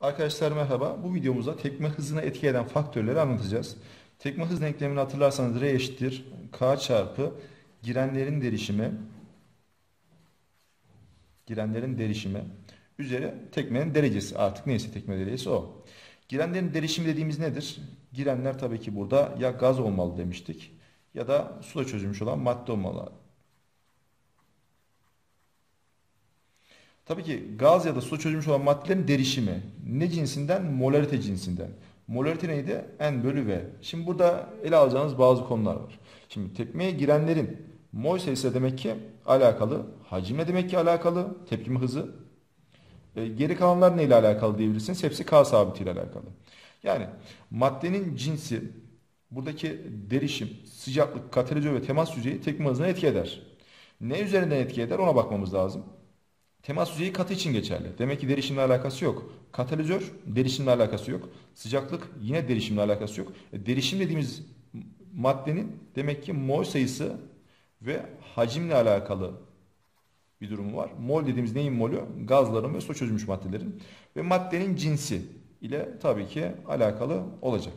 Arkadaşlar merhaba. Bu videomuzda tepkime hızına etki eden faktörleri anlatacağız. Tepkime hız denklemini hatırlarsanız R eşittir K çarpı girenlerin derişimi girenlerin derişimi üzeri tekmenin derecesi artık neyse tekme derecesi o. Girenlerin derişimi dediğimiz nedir? Girenler tabii ki burada ya gaz olmalı demiştik ya da suda çözülmüş olan madde olmalı. Tabii ki gaz ya da su çözülmüş olan maddelerin derişimi ne cinsinden? Molarite cinsinden. Molarite neydi? N bölü V. Şimdi burada ele alacağınız bazı konular var. Şimdi tepmeye girenlerin mol sayısı demek ki alakalı. Hacimle demek ki alakalı. Tepkime hızı. E, geri kalanlar neyle alakalı diyebilirsiniz? Hepsi K sabitiyle alakalı. Yani maddenin cinsi, buradaki derişim, sıcaklık, katalizör ve temas yüzeyi tepkime hızına etki eder. Ne üzerinden etki eder ona bakmamız lazım. Temas yüzeyi katı için geçerli. Demek ki derişimle alakası yok. Katalizör derişimle alakası yok. Sıcaklık yine derişimle alakası yok. E, derişim dediğimiz maddenin demek ki mol sayısı ve hacimle alakalı bir durumu var. Mol dediğimiz neyin molü? Gazların ve su çözülmüş maddelerin. Ve maddenin cinsi ile tabii ki alakalı olacak.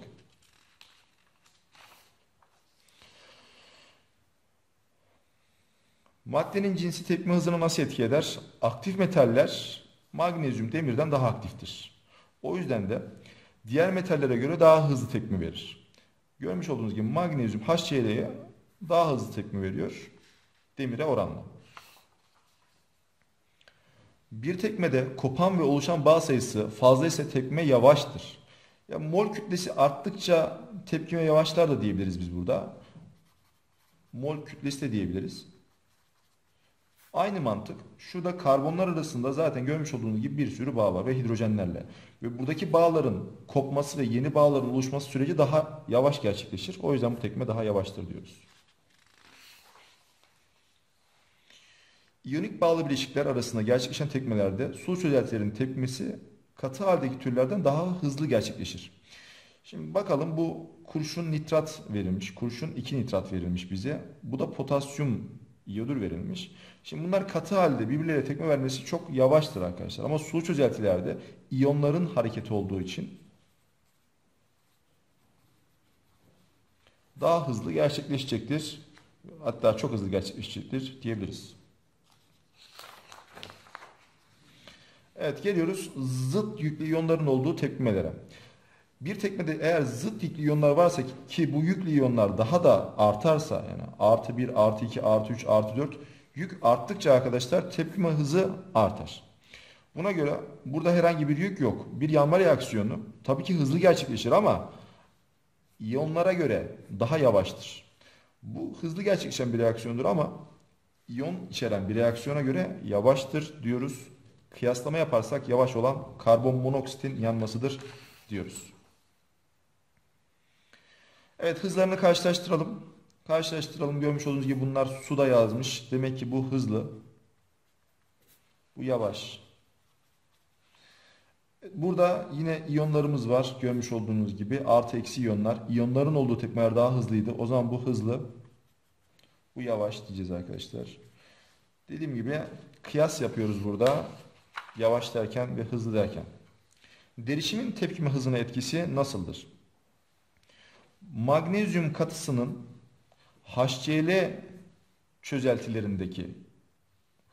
Maddenin cinsi tepkime hızına nasıl etki eder? Aktif metaller magnezyum demirden daha aktiftir. O yüzden de diğer metallere göre daha hızlı tepkime verir. Görmüş olduğunuz gibi magnezyum HCl'ye daha hızlı tepkime veriyor demire oranla. Bir tekmede kopan ve oluşan bağ sayısı fazla ise tepkime yavaştır. Ya mol kütlesi arttıkça tepkime yavaşlar da diyebiliriz biz burada. Mol kütlesi de diyebiliriz. Aynı mantık. Şurada karbonlar arasında zaten görmüş olduğunuz gibi bir sürü bağ var ve hidrojenlerle. Ve buradaki bağların kopması ve yeni bağların oluşması süreci daha yavaş gerçekleşir. O yüzden bu tekme daha yavaştır diyoruz. İyonik bağlı bileşikler arasında gerçekleşen tekmelerde su çözeltilerin tepkimesi katı haldeki türlerden daha hızlı gerçekleşir. Şimdi bakalım bu kurşun nitrat verilmiş. Kurşun 2 nitrat verilmiş bize. Bu da potasyum iyodür verilmiş. Şimdi bunlar katı halde birbirleriyle tekme vermesi çok yavaştır arkadaşlar. Ama sulu çözeltilerde iyonların hareketi olduğu için daha hızlı gerçekleşecektir. Hatta çok hızlı gerçekleşecektir diyebiliriz. Evet geliyoruz zıt yüklü iyonların olduğu tepkimelere. Bir tekmede eğer zıt yüklü iyonlar varsa ki bu yüklü iyonlar daha da artarsa yani artı 1, artı 2, artı 3, artı 4 yük arttıkça arkadaşlar tepkime hızı artar. Buna göre burada herhangi bir yük yok. Bir yanma reaksiyonu tabii ki hızlı gerçekleşir ama iyonlara göre daha yavaştır. Bu hızlı gerçekleşen bir reaksiyondur ama iyon içeren bir reaksiyona göre yavaştır diyoruz. Kıyaslama yaparsak yavaş olan karbon monoksitin yanmasıdır diyoruz. Evet hızlarını karşılaştıralım. Karşılaştıralım. Görmüş olduğunuz gibi bunlar suda yazmış. Demek ki bu hızlı. Bu yavaş. Burada yine iyonlarımız var. Görmüş olduğunuz gibi artı eksi iyonlar. İyonların olduğu tepkimeler daha hızlıydı. O zaman bu hızlı. Bu yavaş diyeceğiz arkadaşlar. Dediğim gibi kıyas yapıyoruz burada. Yavaş derken ve hızlı derken. Derişimin tepkime hızına etkisi nasıldır? Magnezyum katısının HCl çözeltilerindeki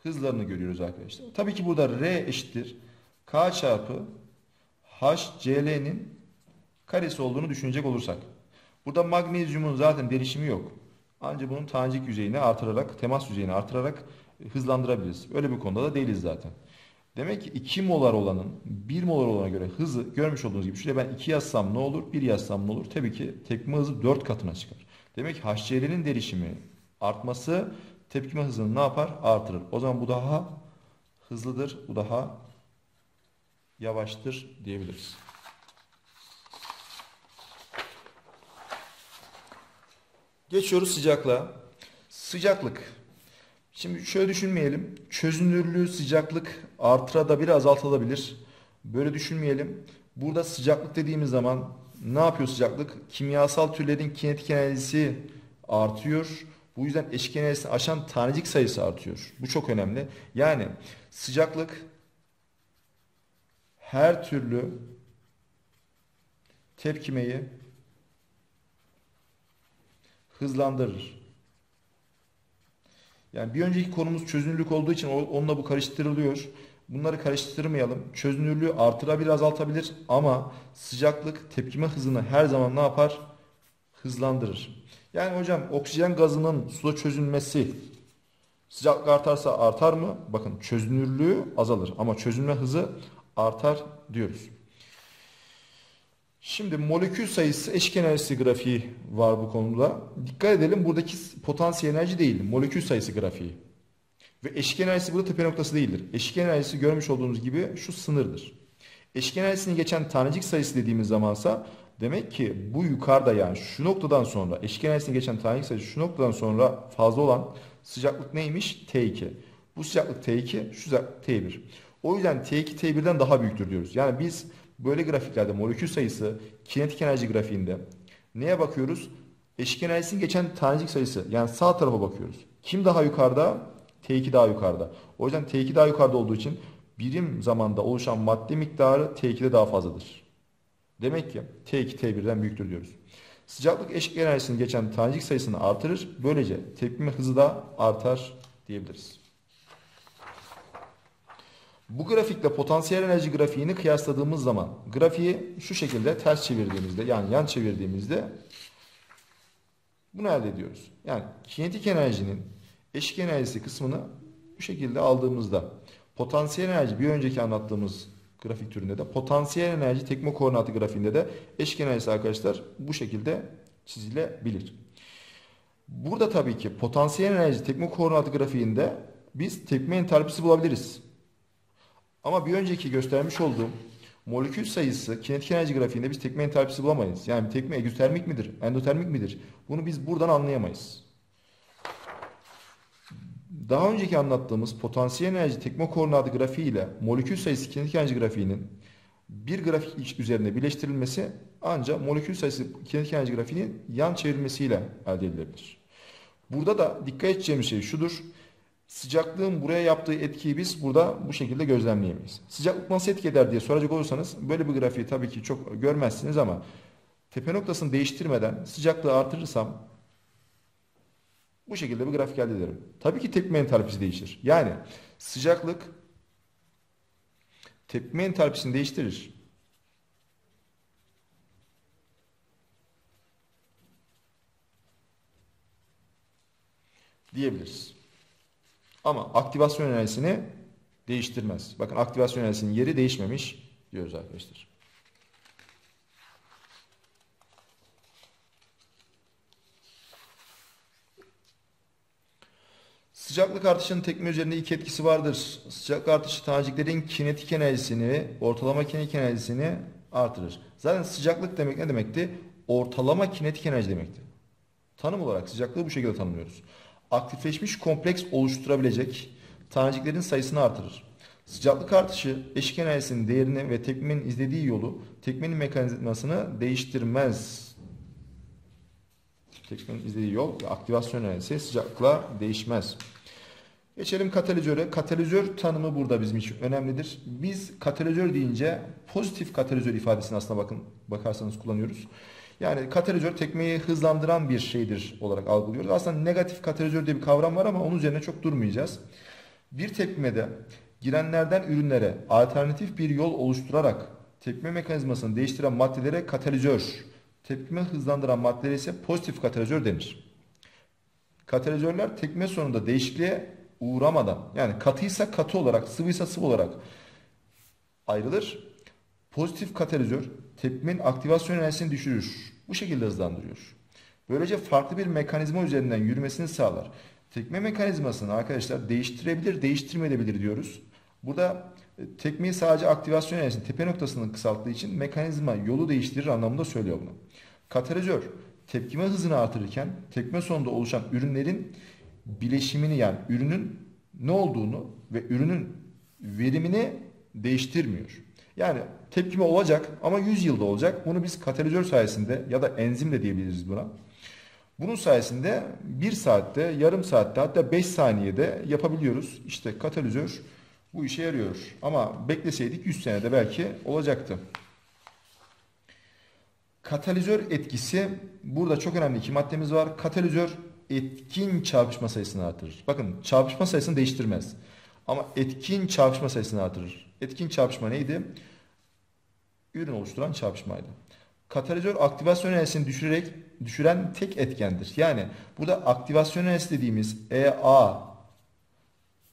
hızlarını görüyoruz arkadaşlar. Tabii ki burada R eşittir K çarpı HCl'nin karesi olduğunu düşünecek olursak. Burada magnezyumun zaten derişimi yok. Ancak bunun tanecik yüzeyini artırarak, temas yüzeyini artırarak hızlandırabiliriz. Öyle bir konuda da değiliz zaten. Demek ki 2 molar olanın 1 molar olana göre hızı görmüş olduğunuz gibi şuraya ben 2 yazsam ne olur 1 yazsam ne olur? Tabii ki tepkime hızı 4 katına çıkar. Demek ki HCl'nin derişimi artması tepkime hızını ne yapar? Artırır. O zaman bu daha hızlıdır. Bu daha yavaştır diyebiliriz. Geçiyoruz sıcaklığa. Sıcaklık Şimdi şöyle düşünmeyelim. Çözünürlüğü sıcaklık artırabilir azaltılabilir. Böyle düşünmeyelim. Burada sıcaklık dediğimiz zaman ne yapıyor sıcaklık? Kimyasal türlerin kinetik enerjisi artıyor. Bu yüzden eşik enerjisini aşan tanecik sayısı artıyor. Bu çok önemli. Yani sıcaklık her türlü tepkimeyi hızlandırır. Yani bir önceki konumuz çözünürlük olduğu için onunla bu karıştırılıyor. Bunları karıştırmayalım. Çözünürlüğü artırabilir, azaltabilir ama sıcaklık tepkime hızını her zaman ne yapar? Hızlandırır. Yani hocam oksijen gazının suda çözünmesi sıcaklık artarsa artar mı? Bakın çözünürlüğü azalır ama çözünme hızı artar diyoruz. Şimdi molekül sayısı eşik enerjisi grafiği var bu konuda. Dikkat edelim buradaki potansiyel enerji değil, molekül sayısı grafiği. Ve eşik enerjisi burada tepe noktası değildir. Eşik enerjisi görmüş olduğunuz gibi şu sınırdır. Eşik enerjisini geçen tanecik sayısı dediğimiz zamansa demek ki bu yukarıda yani şu noktadan sonra eşik enerjisini geçen tanecik sayısı şu noktadan sonra fazla olan sıcaklık neymiş? T2. Bu sıcaklık T2, şu sıcaklık T1. O yüzden T2 T1'den daha büyüktür diyoruz. Yani biz böyle grafiklerde molekül sayısı kinetik enerji grafiğinde neye bakıyoruz? Eşik enerjisinin geçen tanecik sayısı yani sağ tarafa bakıyoruz. Kim daha yukarıda? T2 daha yukarıda. O yüzden T2 daha yukarıda olduğu için birim zamanda oluşan madde miktarı T2'de daha fazladır. Demek ki T2 T1'den büyüktür diyoruz. Sıcaklık eşik enerjisinin geçen tanecik sayısını artırır. Böylece tepkime hızı da artar diyebiliriz. Bu grafikle potansiyel enerji grafiğini kıyasladığımız zaman grafiği şu şekilde ters çevirdiğimizde yani yan çevirdiğimizde bunu elde ediyoruz. Yani kinetik enerjinin eşik enerjisi kısmını bu şekilde aldığımızda potansiyel enerji bir önceki anlattığımız grafik türünde de potansiyel enerji tekme koordinatı grafiğinde de eşik enerjisi arkadaşlar bu şekilde çizilebilir. Burada tabii ki potansiyel enerji tekme koordinatı grafiğinde biz tekme entalpisi bulabiliriz. Ama bir önceki göstermiş olduğum molekül sayısı kinetik enerji grafiğinde biz tekme entalpisi bulamayız. Yani tekme egzotermik midir, endotermik midir? Bunu biz buradan anlayamayız. Daha önceki anlattığımız potansiyel enerji tekme koordinatı grafiği ile molekül sayısı kinetik enerji grafiğinin bir grafik üzerine birleştirilmesi ancak molekül sayısı kinetik enerji grafiğinin yan çevrilmesiyle elde edilebilir. Burada da dikkat edeceğimiz şey şudur. Sıcaklığın buraya yaptığı etkiyi biz burada bu şekilde gözlemleyemeyiz. Sıcaklık nasıl etki eder diye soracak olursanız böyle bir grafiği tabii ki çok görmezsiniz ama tepe noktasını değiştirmeden sıcaklığı artırırsam bu şekilde bir grafik elde ederim. Tabii ki tepkime entalpisi değişir. Yani sıcaklık tepkime entalpisini değiştirir. diyebiliriz. Ama aktivasyon enerjisini değiştirmez. Bakın aktivasyon enerjisinin yeri değişmemiş diyoruz arkadaşlar. Sıcaklık artışının tekme üzerinde iki etkisi vardır. Sıcaklık artışı taneciklerin kinetik enerjisini, ortalama kinetik enerjisini artırır. Zaten sıcaklık demek ne demekti? Ortalama kinetik enerji demekti. Tanım olarak sıcaklığı bu şekilde tanımlıyoruz aktifleşmiş kompleks oluşturabilecek taneciklerin sayısını artırır. Sıcaklık artışı eşik enerjisinin değerini ve tekmenin izlediği yolu tekmenin mekanizmasını değiştirmez. Tekmenin izlediği yol aktivasyon enerjisi sıcaklıkla değişmez. Geçelim katalizöre. Katalizör tanımı burada bizim için önemlidir. Biz katalizör deyince pozitif katalizör ifadesini aslında bakın bakarsanız kullanıyoruz. Yani katalizör tekmeyi hızlandıran bir şeydir olarak algılıyoruz. Aslında negatif katalizör diye bir kavram var ama onun üzerine çok durmayacağız. Bir tepkimede girenlerden ürünlere alternatif bir yol oluşturarak tepkime mekanizmasını değiştiren maddelere katalizör, tepkime hızlandıran maddelere ise pozitif katalizör denir. Katalizörler tepkime sonunda değişikliğe uğramadan yani katıysa katı olarak, sıvıysa sıvı olarak ayrılır. Pozitif katalizör tepkimenin aktivasyon enerjisini düşürür. Bu şekilde hızlandırıyor. Böylece farklı bir mekanizma üzerinden yürümesini sağlar. Tekme mekanizmasını arkadaşlar değiştirebilir, değiştirmeyebilir diyoruz. Burada e, tekmeyi sadece aktivasyon enerjisini tepe noktasını kısalttığı için mekanizma yolu değiştirir anlamında söylüyor bunu. Katalizör tepkime hızını artırırken tepkime sonunda oluşan ürünlerin bileşimini yani ürünün ne olduğunu ve ürünün verimini değiştirmiyor. Yani tepkime olacak ama 100 yılda olacak. Bunu biz katalizör sayesinde ya da enzim de diyebiliriz buna. Bunun sayesinde 1 saatte, yarım saatte hatta 5 saniyede yapabiliyoruz. İşte katalizör Bu işe yarıyor. Ama bekleseydik 100 senede belki olacaktı. Katalizör etkisi burada çok önemli iki maddemiz var. Katalizör etkin çarpışma sayısını artırır. Bakın çarpışma sayısını değiştirmez. Ama etkin çarpışma sayısını artırır. Etkin çarpışma neydi? Ürün oluşturan çarpışmaydı. Katalizör aktivasyon enerjisini düşürerek düşüren tek etkendir. Yani burada aktivasyon enerjisi dediğimiz EA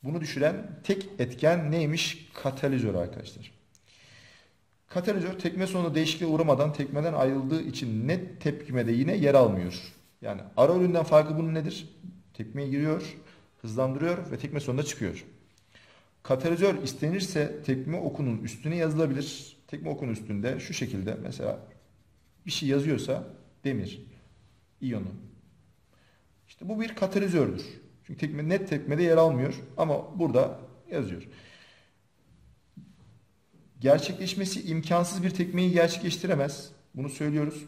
bunu düşüren tek etken neymiş? Katalizör arkadaşlar. Katalizör tekme sonunda değişikliğe uğramadan tekmeden ayrıldığı için net tepkimede yine yer almıyor. Yani ara üründen farkı bunun nedir? Tekmeye giriyor, hızlandırıyor ve tekme sonunda çıkıyor. Katalizör istenirse tekme okunun üstüne yazılabilir. Tekme okunun üstünde şu şekilde mesela bir şey yazıyorsa demir, iyonu. İşte bu bir katalizördür. Çünkü tekme, net tekmede yer almıyor ama burada yazıyor. Gerçekleşmesi imkansız bir tekmeyi gerçekleştiremez. Bunu söylüyoruz.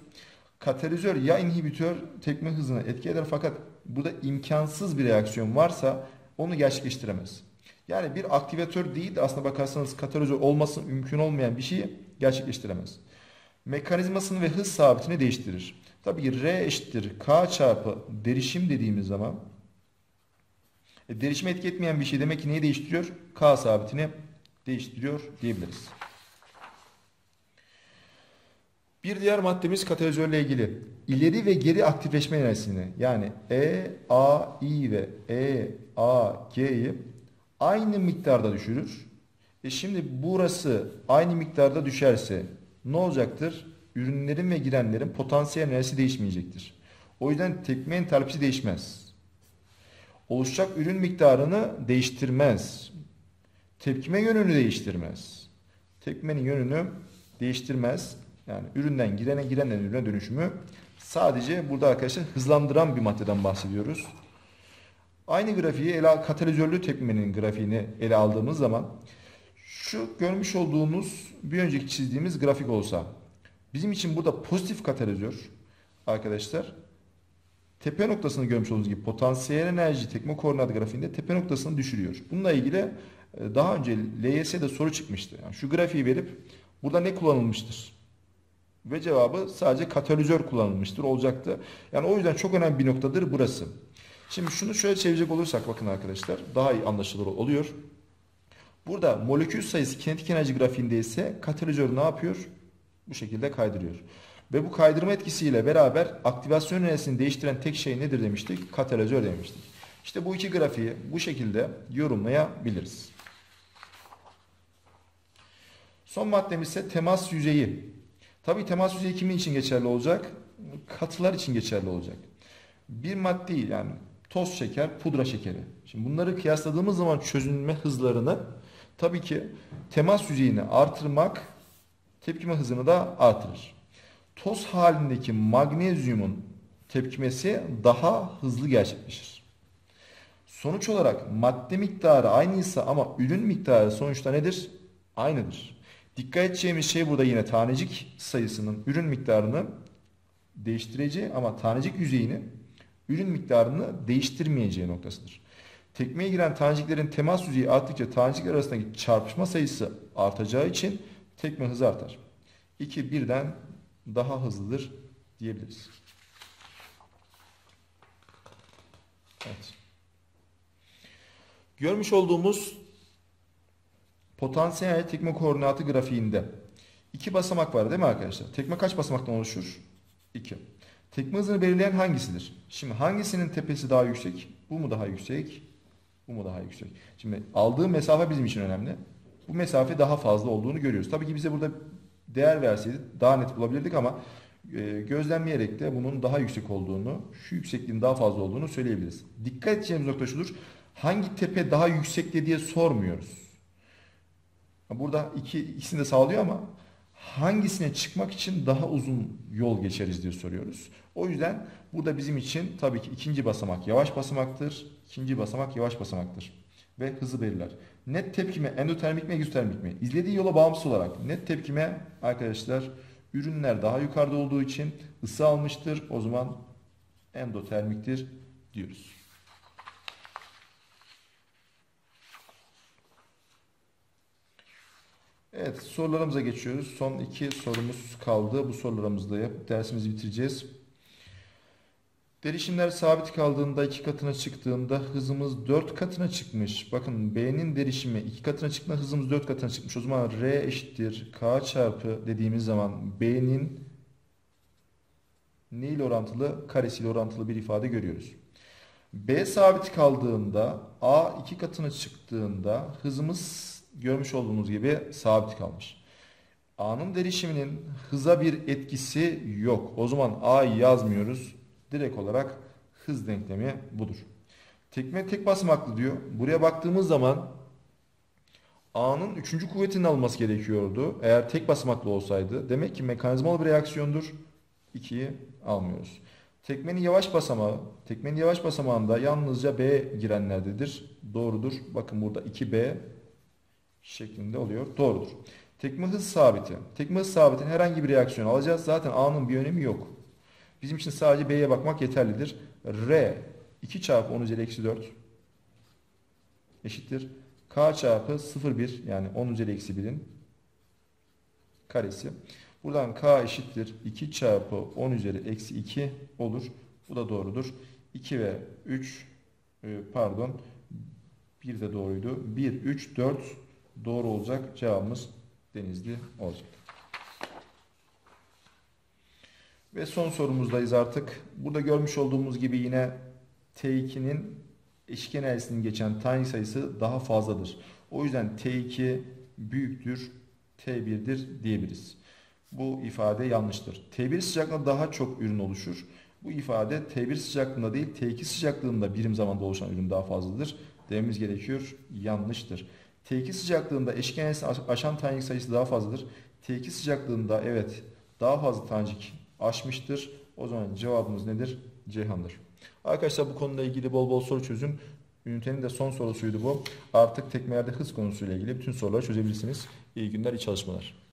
Katalizör ya inhibitör tekme hızına etki eder fakat burada imkansız bir reaksiyon varsa onu gerçekleştiremez. Yani bir aktivatör değil de aslında bakarsanız katalizör olması mümkün olmayan bir şeyi gerçekleştiremez. Mekanizmasını ve hız sabitini değiştirir. Tabii ki R eşittir K çarpı derişim dediğimiz zaman e, derişime etki etmeyen bir şey demek ki neyi değiştiriyor? K sabitini değiştiriyor diyebiliriz. Bir diğer maddemiz katalizörle ilgili. İleri ve geri aktifleşme enerjisini yani E, A, I ve E, A, G'yi aynı miktarda düşürür. E şimdi burası aynı miktarda düşerse ne olacaktır? Ürünlerin ve girenlerin potansiyel enerjisi değişmeyecektir. O yüzden tekme entalpisi değişmez. Oluşacak ürün miktarını değiştirmez. Tepkime yönünü değiştirmez. Tepkimenin yönünü değiştirmez. Yani üründen girene girenden ürüne dönüşümü sadece burada arkadaşlar hızlandıran bir maddeden bahsediyoruz. Aynı grafiği ele katalizörlü tepkimenin grafiğini ele aldığımız zaman şu görmüş olduğunuz bir önceki çizdiğimiz grafik olsa bizim için burada pozitif katalizör arkadaşlar tepe noktasını görmüş olduğunuz gibi potansiyel enerji tekme koordinat grafiğinde tepe noktasını düşürüyor. Bununla ilgili e, daha önce LYS'de soru çıkmıştı. Yani şu grafiği verip burada ne kullanılmıştır? Ve cevabı sadece katalizör kullanılmıştır olacaktı. Yani o yüzden çok önemli bir noktadır burası. Şimdi şunu şöyle çevirecek olursak bakın arkadaşlar daha iyi anlaşılır oluyor. Burada molekül sayısı kinetik enerji grafiğinde ise katalizör ne yapıyor? Bu şekilde kaydırıyor. Ve bu kaydırma etkisiyle beraber aktivasyon enerjisini değiştiren tek şey nedir demiştik? Katalizör demiştik. İşte bu iki grafiği bu şekilde yorumlayabiliriz. Son maddemiz ise temas yüzeyi. Tabi temas yüzeyi kimin için geçerli olacak? Katılar için geçerli olacak. Bir madde değil yani toz şeker, pudra şekeri. Şimdi bunları kıyasladığımız zaman çözünme hızlarını tabii ki temas yüzeyini artırmak tepkime hızını da artırır. Toz halindeki magnezyumun tepkimesi daha hızlı gerçekleşir. Sonuç olarak madde miktarı aynıysa ama ürün miktarı sonuçta nedir? Aynıdır. Dikkat edeceğimiz şey burada yine tanecik sayısının ürün miktarını değiştireceği ama tanecik yüzeyini ürün miktarını değiştirmeyeceği noktasıdır. Tekmeye giren taneciklerin temas yüzeyi arttıkça tanecikler arasındaki çarpışma sayısı artacağı için tekme hızı artar. 2 birden daha hızlıdır diyebiliriz. Evet. Görmüş olduğumuz potansiyel tekme koordinatı grafiğinde iki basamak var değil mi arkadaşlar? Tekme kaç basamaktan oluşur? 2. Tekme hızını belirleyen hangisidir? Şimdi hangisinin tepesi daha yüksek? Bu mu daha yüksek? Bu mu daha yüksek? Şimdi aldığı mesafe bizim için önemli. Bu mesafe daha fazla olduğunu görüyoruz. Tabii ki bize burada değer verseydi daha net bulabilirdik ama e, gözlemleyerek de bunun daha yüksek olduğunu, şu yüksekliğin daha fazla olduğunu söyleyebiliriz. Dikkat edeceğimiz nokta şudur. Hangi tepe daha yüksekte diye sormuyoruz. Burada iki, ikisini de sağlıyor ama hangisine çıkmak için daha uzun yol geçeriz diye soruyoruz. O yüzden burada bizim için tabii ki ikinci basamak yavaş basamaktır. İkinci basamak yavaş basamaktır. Ve hızı belirler. Net tepkime endotermik mi egzotermik mi? İzlediği yola bağımsız olarak net tepkime arkadaşlar ürünler daha yukarıda olduğu için ısı almıştır. O zaman endotermiktir diyoruz. Evet sorularımıza geçiyoruz. Son iki sorumuz kaldı. Bu sorularımızı da yapıp dersimizi bitireceğiz. Derişimler sabit kaldığında iki katına çıktığında hızımız 4 katına çıkmış. Bakın B'nin derişimi iki katına çıktığında hızımız 4 katına çıkmış. O zaman R eşittir K çarpı dediğimiz zaman B'nin ne ile orantılı? Karesiyle orantılı bir ifade görüyoruz. B sabit kaldığında A iki katına çıktığında hızımız görmüş olduğunuz gibi sabit kalmış. A'nın derişiminin hıza bir etkisi yok. O zaman A'yı yazmıyoruz. Direkt olarak hız denklemi budur. Tekme tek basamaklı diyor. Buraya baktığımız zaman A'nın üçüncü kuvvetinin alınması gerekiyordu. Eğer tek basamaklı olsaydı. Demek ki mekanizmalı bir reaksiyondur. 2'yi almıyoruz. Tekmenin yavaş basamağı, tekmenin yavaş basamağında yalnızca B girenlerdedir. Doğrudur. Bakın burada 2B şeklinde oluyor. Doğrudur. Tekme hız sabiti. Tekme hız sabitin herhangi bir reaksiyon alacağız. Zaten A'nın bir önemi yok. Bizim için sadece B'ye bakmak yeterlidir. R 2 çarpı 10 üzeri eksi 4 eşittir. K çarpı 0,1 yani 10 üzeri eksi 1'in karesi. Buradan K eşittir 2 çarpı 10 üzeri eksi 2 olur. Bu da doğrudur. 2 ve 3 e, pardon 1 de doğruydu. 1, 3, 4 doğru olacak. Cevabımız Denizli olacak. Ve son sorumuzdayız artık. Burada görmüş olduğumuz gibi yine T2'nin eşik enerjisinin geçen tane sayısı daha fazladır. O yüzden T2 büyüktür, T1'dir diyebiliriz. Bu ifade yanlıştır. T1 sıcaklığında daha çok ürün oluşur. Bu ifade T1 sıcaklığında değil T2 sıcaklığında birim zamanda oluşan ürün daha fazladır. Dememiz gerekiyor. Yanlıştır. T2 sıcaklığında eşik enerjisini aşan tanecik sayısı daha fazladır. T2 sıcaklığında evet daha fazla tanecik aşmıştır. O zaman cevabımız nedir? Ceyhan'dır. Arkadaşlar bu konuyla ilgili bol bol soru çözün. Ünitenin de son sorusuydu bu. Artık tekmelerde hız konusuyla ilgili bütün soruları çözebilirsiniz. İyi günler, iyi çalışmalar.